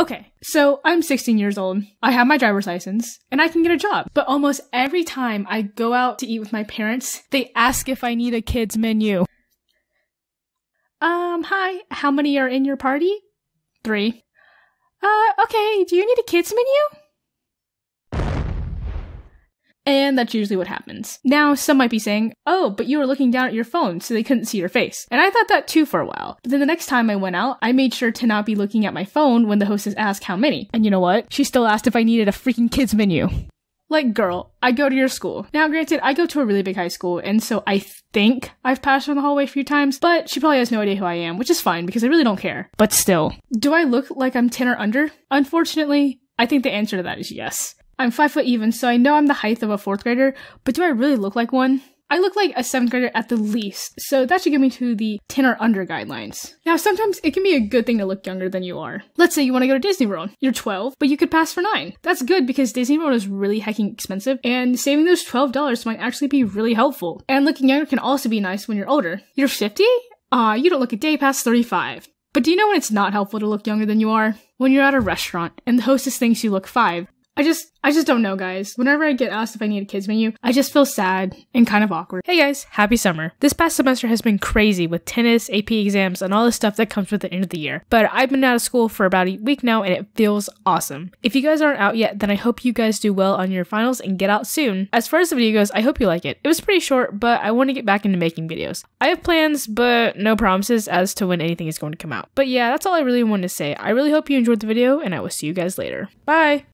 Okay, so I'm 16 years old. I have my driver's license and I can get a job. But almost every time I go out to eat with my parents, they ask if I need a kids menu. Um, hi, how many are in your party? Three. Uh, okay, do you need a kids menu? And that's usually what happens. Now, some might be saying, oh, but you were looking down at your phone, so they couldn't see your face. And I thought that too for a while. But then the next time I went out, I made sure to not be looking at my phone when the hostess asked how many. And you know what? She still asked if I needed a freaking kids menu. Like, girl, I go to your school. Now, granted, I go to a really big high school, and so I think I've passed her in the hallway a few times, but she probably has no idea who I am, which is fine because I really don't care. But still, do I look like I'm 10 or under? Unfortunately, I think the answer to that is yes. I'm five foot even, so I know I'm the height of a fourth grader, but do I really look like one? I look like a seventh grader at the least, so that should get me to the 10 or under guidelines. Now, sometimes it can be a good thing to look younger than you are. Let's say you want to go to Disney World. You're 12, but you could pass for 9. That's good because Disney World is really hecking expensive, and saving those $12 might actually be really helpful. And looking younger can also be nice when you're older. You're 50? Ah, uh, you don't look a day past 35. But do you know when it's not helpful to look younger than you are? When you're at a restaurant and the hostess thinks you look 5. I just I just don't know, guys. Whenever I get asked if I need a kids menu, I just feel sad and kind of awkward. Hey guys, happy summer. This past semester has been crazy with tennis, AP exams, and all the stuff that comes with the end of the year. But I've been out of school for about a week now and it feels awesome. If you guys aren't out yet, then I hope you guys do well on your finals and get out soon. As far as the video goes, I hope you like it. It was pretty short, but I want to get back into making videos. I have plans, but no promises as to when anything is going to come out. But yeah, that's all I really wanted to say. I really hope you enjoyed the video and I will see you guys later. Bye!